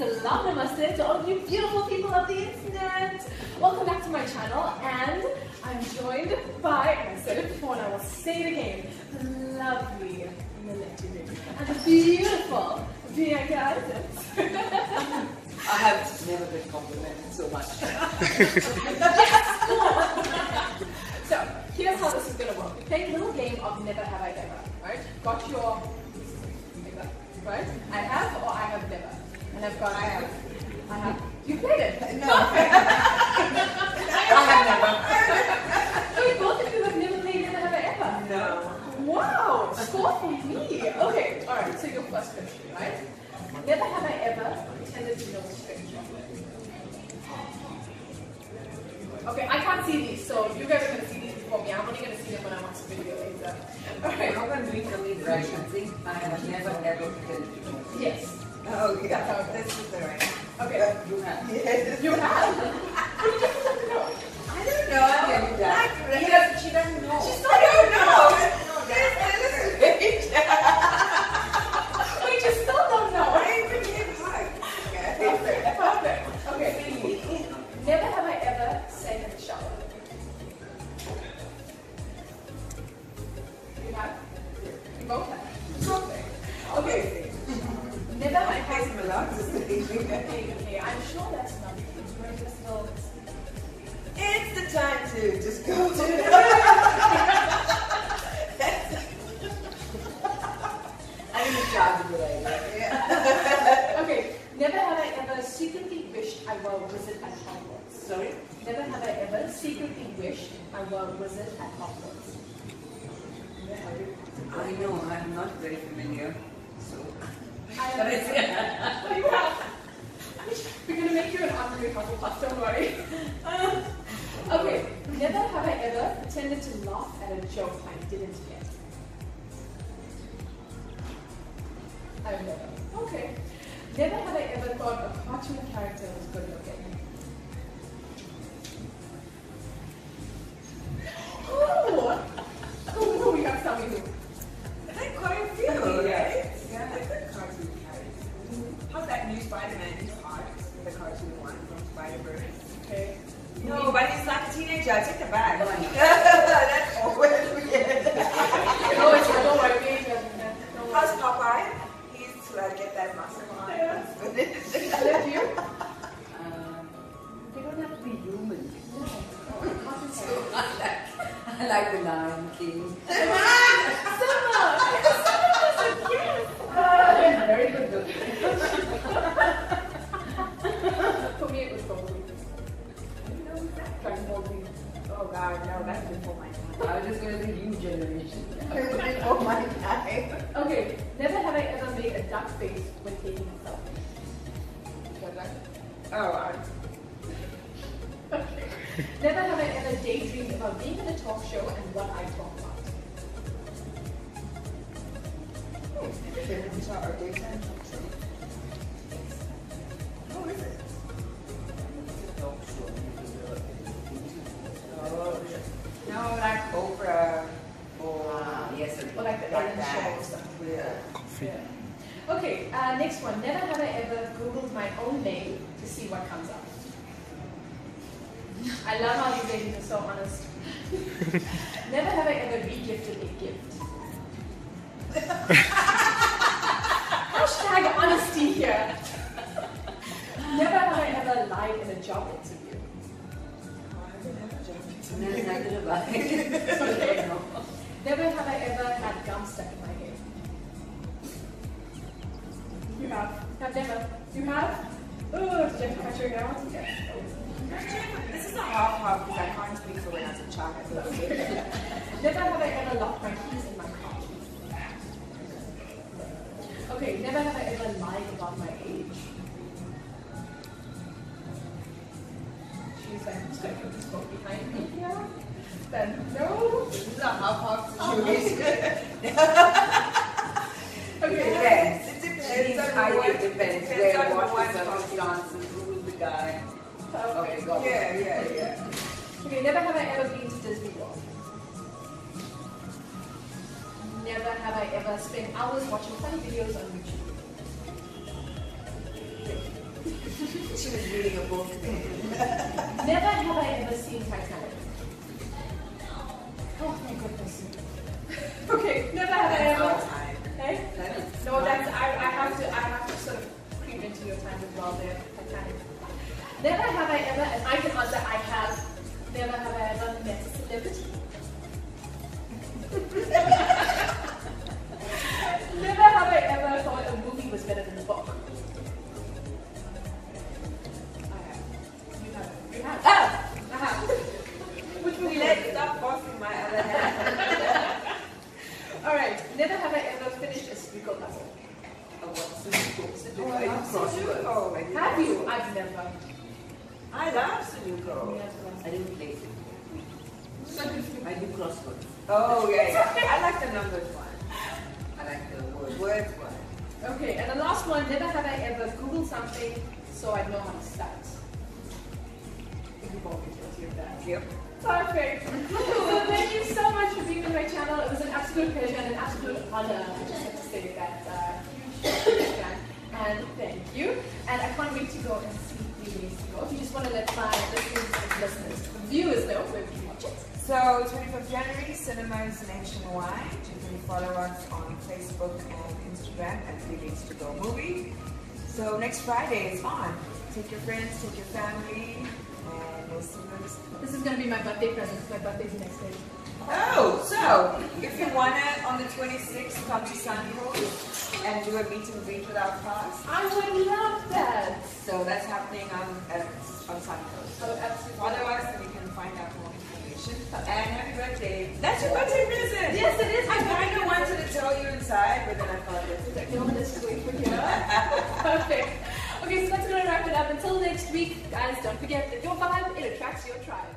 salam namaste to all you beautiful people of the internet. Welcome back to my channel and I'm joined by, and I said it before and I will say it again, the lovely and the beautiful Bianca Adams. I have never been complimented so much. so, here's how this is going to work. We play a little game of Never Have I Ever, right? Got your, Never, right? I have or I have never. And I've got, I have. I have. You played it? No. I have never. Wait, both of you have never played Never Have I Ever? No. Wow, score for me. Okay, alright, so your first question, right? Never have I ever pretended to know which fish Okay, I can't see these, so you guys are going to see these before me. I'm only going to see them when I watch the video later. Alright. How can we tell me right? I think I have never ever pretended to know. To just go to I it's a good idea. Okay. Never have I ever secretly wished I were a wizard at Hogwarts. Sorry? Never have I ever secretly wished I were a wizard at Hogwarts. I know, I'm not very familiar. So. I am. it's- What do you have? We're gonna make you an honorary Hufflepuff, don't worry. Um, okay, never have I ever pretended to laugh at a joke I didn't get. I've never. Okay. Never have I ever thought a cartoon character was good looking. He's like a teenager. I take it back. That's always weird. No, it's not. Don't worry. We ain't judging that. Don't worry. How's Popeye? He used to like get that muscle on. Yeah. Yeah. Left you? Um, they don't have to be human. No. Cartoon character. I like, I like the Lion King. Simba! Oh God, no, that's before my time. I was just going to say new generation. before my time. Okay, never have I ever made a duck face when taking a selfie. Got that? Oh, I, Okay. Never have I ever daydreamed about being in a talk show and what I talk about. we saw our daytime talk show. Who is it? Like like that. show or something. Yeah. Yeah. Okay, uh, next one. Never have I ever Googled my own name to see what comes up. I love how you ladies are so honest. Never have I ever re-gifted a gift. Hashtag honesty here. Never have I ever lied in a job interview. No, neither have I. Okay. Never have I ever had gum stuck in my hair. You have. Have never. You have? Oh, did you have to your hair? Yes. This is a half half because I can't speak for when I was a child. Never have This is. Okay. It It depends of depends the guy. Okay. Yeah, yeah, yeah. Okay, never have I ever been to Disney World. Never have I ever spent hours watching funny videos on YouTube. she was reading a book. Never have I ever seen Titanic. Oh my goodness. okay, never have I ever. time. Eh? Hey? No, that's I, I have to I have to sort of creep into your time as well there, Titanic. Never have I ever, and I can answer I have. Never have I ever met a celebrity. I love Sudoku. I didn't play it. So good for. I do crosswords. Oh, yeah, yeah. I like the numbers one. I like the word, words one. Okay, and the last one, never have I ever Googled something so I know how to start. You've always heard that. Yep. Perfect. so thank you so much for being on my channel. It was an absolute pleasure and an absolute honor. I just have to say that. Uh. And thank you. And I can't wait to go and see the musical. If you just want to let my listeners, listeners, viewers know where we can watch it. So, 25th January, cinemas nationwide. You can follow us on Facebook and Instagram at Feelings to Go Movie. So, next Friday is on. Take your friends, take your family, and we'll see you This is going to be my birthday present. My birthday's next day. Oh, so if you want it on the 26th come to Suncoast and do a meet and greet with our class, I would love that. so that's happening on at, on Sunny Host. Oh, absolutely. And you can find out more information. And happy birthday! That's your birthday present. Yes, it is. I kind of wanted to tell you inside, but then I thought it's No, let's wait for here. Perfect. Okay, so that's gonna wrap it up. Until next week, guys, don't forget that your vibe, it attracts your tribe.